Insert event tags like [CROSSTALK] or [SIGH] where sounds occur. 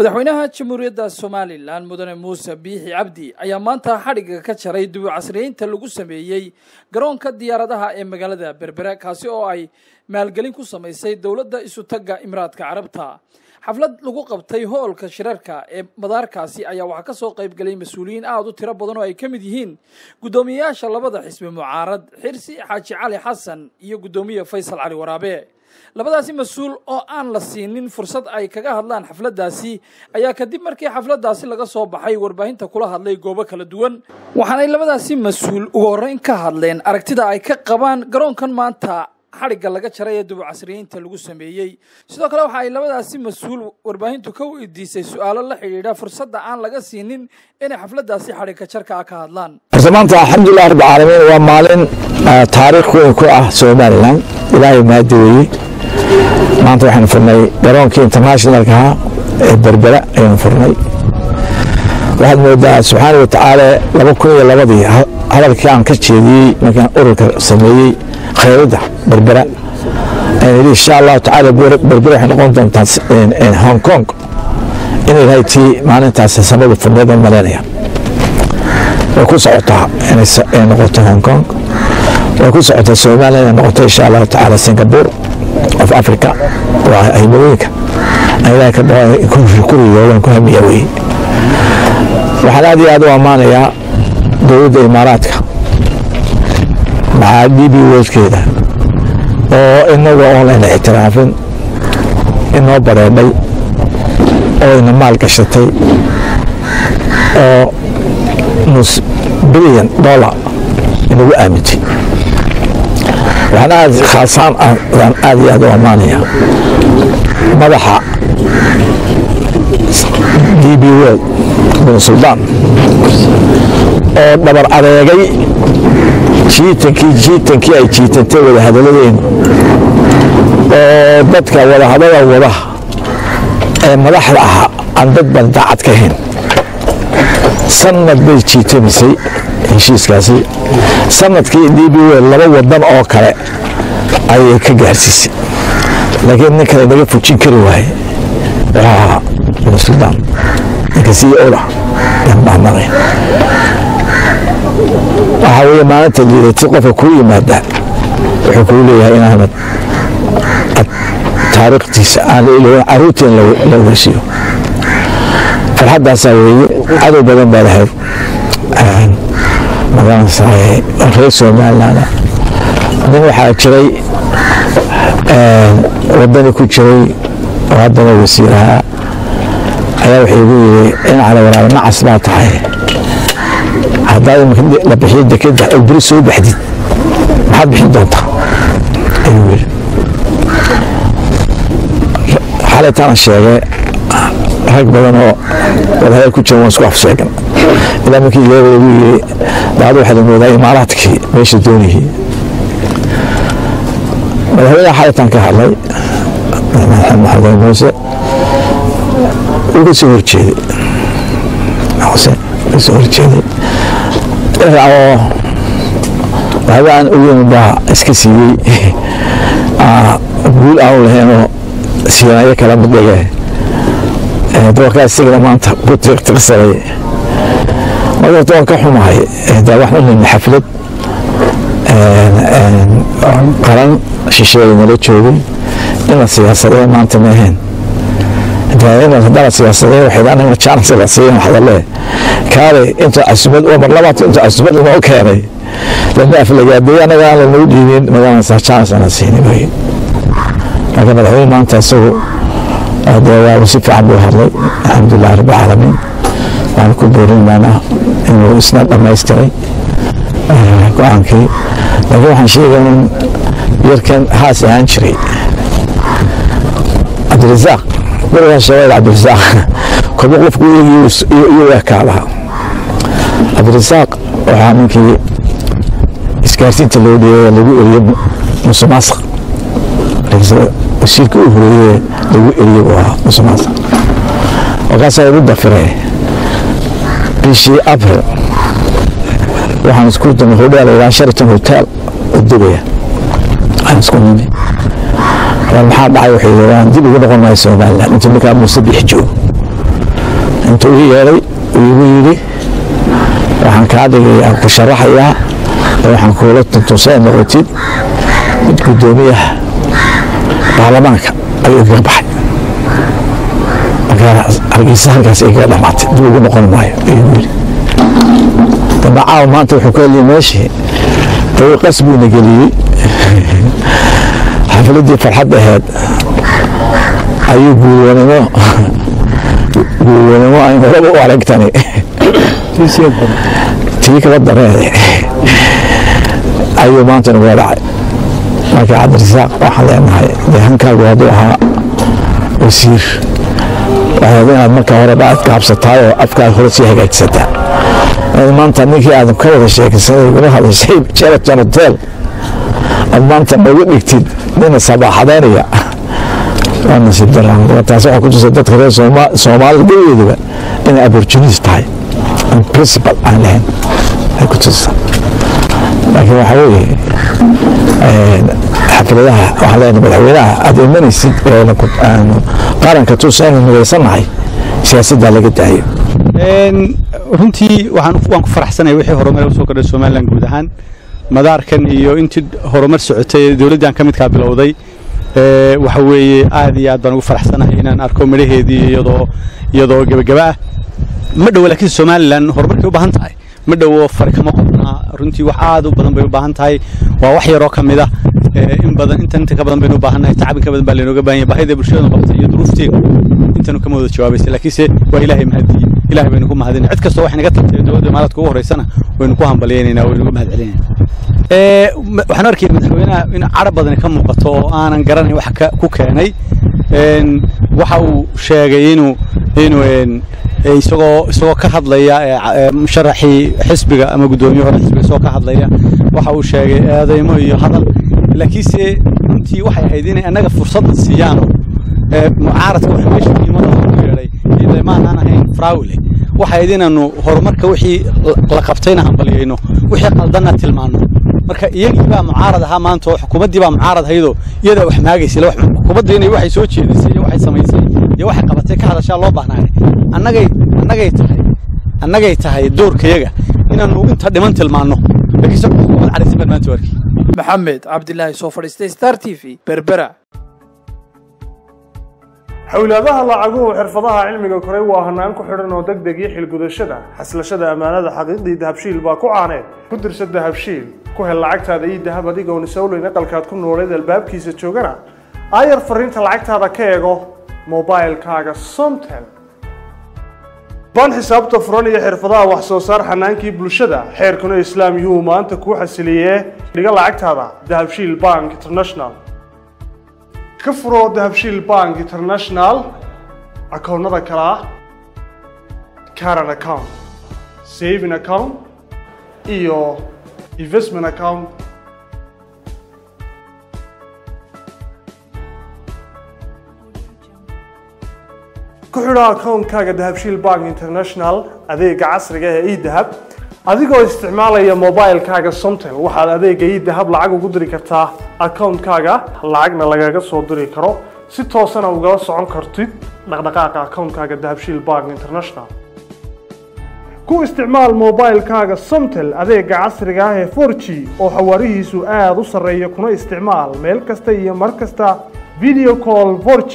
madaxweynaha jamhuuriyadda somalilan mudane muuse biixi cabdi ayaa maanta xadhigga ka jaray dib u casriyeynta lagu sameeyey garoonka diyaaradaha ee magaalada berbere kaasi oo ay maalgelin ku samaysay dowladda isutagga imiraadka carabta. Xaflad lagu qabtay hoolka shirarka ee madaarkaasi ayaa waxaa ka soo qayb galay mas'uuliyiin aada u tiro badan oo ay ka mid yihiin guddoomiyeyaasha labada xisbi mucaarad xirsi xaaji cali xasan iyo guddoomiye faysal cali waraabe labadaasi mas'uul oo aan la siinin fursad ay kaga hadlaan xafladdaasi ayaa kadib markii xafladdaasi laga soo baxay warbaahinta kula hadlay goobo kala duwan. Waxaanay labadaasi mas'uul ugu horreyn ka hadleen aragtida ay ka qabaan garoonkan maanta xadhigga laga jaray ee dubu casriyeynta lagu sameeyey. Sidoo kale waxa ay labadaasi mas'uul warbaahintu ka weydiisay su'aalo la xidhiidha fursadda aan laga siinin inay xafladdaasi xadhigga jarka ah ka hadlaan. Maanta alxamdulilah rabbi waa maalin taariikh weyn ku ah somalilan ilaahay mahadi weeye maanta waxaynu furnay garoonkii internationalka ahaa ee berbera ayaynu furnay. Waxaad moodaa subxaana wa tacaala laba kun iyo labadii hadalkii aan ka jeediyey markaan ururka sameeyey khayradda berbera. Insha allahu tacaala berbera waxay noqon doontaa hong kong. Inay tahay tii maalintaas samada furneed aan malaynaya way ku socotaa inay noqoto hong kong. Way ku socotaa somaliya inay noqoto insha allahu tacaala singapore of africa. Waa himilooyinka ilaha ka kuriyoodan ku hamiya weye waxaan aad iyo aad u ammaanayaa dowladda imaaraadka maxaa d b woskeeda oo inaga oon layna ictiraafin inoo bareedhay. Oo ina maal gashatay. Oo nus bilyan dollar inagu aamintay. Waxaan aad khaasaan aan aad iyo aad u ammaanayaa madaxa d b world bin suldaan oo dhabar adeegay. Jiitankii jiitankii ay jiitantay wada hadalladeenu oo dadka wadahadada wada ee madaxda ahaa aan dad ban daacad ka hayn sanad bay jiitamisay heshiiskaasi. Sanadkii d laba wadan oo kale ayay ka gaarsiisay. Laakiin nin kale naga fujin kari waaye waa bin suldaan ninka c oda yandhahnaqay waxaa weye maalinta liidatay qofka kuu yimaada wuxuu kuu leeyahay inaanad taariikhtiisa aan la caruurtiin la ogeysiiyo farxaddaasaa weeye cadow badan baa lahayd magaranaysaay reer somaliland nin waxaa jiray wadani ku jiray oo haddana wasiiraha. Ayaa wuxuu igu yidhi dhinacala waraaba nacas baa tahay haddaad la bixiyo dekeda oo beri soo baxdid maxaad bixin doontaa? Ayuu yidhi. Xalaytaana sheegay rag badan oo wadahadal ku jira waan isku afsheegan ilaa markii leeba igu yidhi daadu waxaad moodaa imaaraadkii meesha doonayay. Madaxweynaha xalaytaan ka hadlay maxamed muuse wuu ka soo horjeeday. Xuseen ka soo horjeeday waxba aan ogeyn baa iska siiyey. [LAUGHS] Guul aanu lahaynoo siinayo kala mid dhige doorkaa isagana maanta ku tiqtiqsanay marka waan ka xumahay daa waxaan u nimi xaflad. Qaran shisheeya nala joogay in siyaasadee maanta ma ahayn. Haddana siyaasadee waxay anaga jaanas la kaale inta casumad oo mar inta casumad inoo keenay. Anaga aan lanagu dhiibin ma garanaysaa jaanas ana siinin wey. Marka madaxweyne maanta isagu dee waaba si fiican buu hadlay. Alxamdulilah rabbi caalamiin. Waan ku boorinaynaa inuu isna dhammaystiray go'aankii. Laakiin waxaan sheegay in yarkan haas ahaan jiray. Cabdirasaaq gurigan sheegay cabdirasaaq [LAUGHS] kolba qofku iyo ekaadaha cabdirasaaq waxaa ninkii isgaarsiinta loo dhiibay lagu eriyey musumaasaq wasiirka u horeeye lagu eriyey ahaa musumaasaq markaasaa igu dafiray bishii abril waxaan isku damay hodhaal ilaa shariton hotel oo degaya aan isku nimi maxaa dhacay waxay yidhahdaan dib ugu noqon maayo somaliland intuu markaa muuse bix joogo. Maanta ii yeeray igu yidhi waxaan kaa dhigayaa ku sharaxayaa oo waxaan kuula tuntusay noqotid mid guddoomiyaha baarlamaanka ayuu kaga baxay. Hargeysa halkaas ay kaga dhamaatay dib ugu noqon maayo ayuu yidhi. Dambe caawa maanta wuxuu ka heliyay meeshii dawi qas buuna geliyey. Xafladdii farxad aheed ayuu guulwanimo guulwanimo ay horaba u aragtani tii kaba dareede ayuu maanta nagula dhacay. Marka cabdirasaaq waxaan leenahay dee hankaagu hadduu ahaa wasiir. Waxaad inaad marka hore dhacad kaabsataa oo afkaad hore sii hagaajsataa maanta ninkii aadan ka wada sheekaysanay igula hadashay jeraton hotel aad maanta noogu dhigtid nina sabaaxadaynaya. Waa nasiib daraan taas waxay ku tusay dadka reer soomaalida gebigeeduba inay opportunist tahay principal aan lahayn ay ku tusaysaa laakiin waxaa weeye xafladaha waxaan leenahay madaxweynaha aad imanaysid aanu qaranka tusa inaan midaysannahay siyaasaddaa laga daayo runtii waan ku faraxsanaya wixii horumar u soo kordhay somalilan guud ahaan. Madaarkan iyo intii horumar socotay dowladdan ka midkaa bilowday waxa weeye aad iyo aad baan ugu faraxsanahay inaan arko midhaheedii iyadoo iyadoo gebagaba ah ma dhowo laakiin somalilan horumarkay u baahan tahay. Ma fari kama qodnaa runtii wax aad u badan bay u baahan tahay. Waa wax yaroo ka mid ah in badan intan inta ka badan baynu u baahannahay tacabin ka badan baa laynooga baahan yahay baahida bulshadanu qabtay iyo duruufteenu intanu kama wada jawaabaysa laakiinse waa ilaahay mahadiye ilahay baynu ku mahadinay cid kastoo wax naga tartay dowladda imaaraadka ugu horeysana waynu ku hambalyaynayna waynu uga mahad celinayna waxaan arkayay madaxweynaha in cadho badani ka muuqato oo aanan garanayn wax ku keenay. Waxa uu sheegay inuu inuu isagoo isagoo ka hadlaya musharaxii xisbiga ama guddoomiye hore xisbiga isagoo ka hadlaya waxa uu sheegay eedeymo iyo hadal. Laakiinse runtii waxay ahayd inay annaga fursadda siiyaano mucaaradka wax meesha qiimada ku yeedhay iyadoo maanaan ahayn fraawile waxay ahayd inaanu horumarka wixii la qabtayna hambalyayno wixii qaldanna tilmaanno marka iyagii baa mucaarad ahaa maanta oo xukuumaddii baa mucaarad haydoo iyadaa wax maagaysay xukuumadda inay waxay soo jeedisay iyo waxay samaysay iyo waxay qabatay ka hadashaa loo baahnaay annagay annagay tahay annagay tahay doorkayaga inaanu inta dhiman tilmaanno. Maanta maxamed cabdilaahi soo fadhiistay star t v berbera. Xowlaadaha lacaguhu xirfadaha cilmiga koray waa hanaan ku xidhan oo deg deg iyo xilgudashada. Xaslashada ammaanada xaqiiqdii dahabshiil baa ku caaneed ku dirsa dahabshiil ku hel lacagtaada iyo dahab adigoon isowleyn aqalkaad ku nooleed albaabkiisa joogana. Aayar fariinta lacagtaada ka eego mobilkaaga somtel baan xisaabta furan iyo xirfadaha wax soo saar xanaankii bulshada xeerkuna islaam yuhu maanta kuu xasiliyee dhiga lacagtaada dahabshiil bank international. Ka furo dahabshiil bank international akoonnada kale caran account saving account iyo investment account ku xidho akoonkaaga dahabshiil bank international adeega casriga ee edahab. Adigoo isticmaalaya mobilkaaga somtel waxaad adeega edahab lacag ugu diri kartaa akoonkaaga lacagna lagaga soo diri karo. Si toosana ugala socon kartid dhaqdhaqaaqa akoonkaaga dahabshiil bank international. Ku isticmaal mobilkaaga somtel adeega casriga ah ee 4g oo xawaarihiisu aada u sarreeya kuna isticmaal meel kasta iyo mar kasta video call 4g